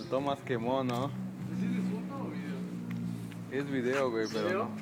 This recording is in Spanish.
Tomás quemó, ¿no? ¿Es o video? Es video, güey, pero ¿Video? no.